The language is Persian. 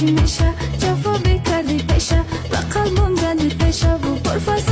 چی میشه؟ جفا بکردی پیشه و قلبم زندی پیشه و پرفاس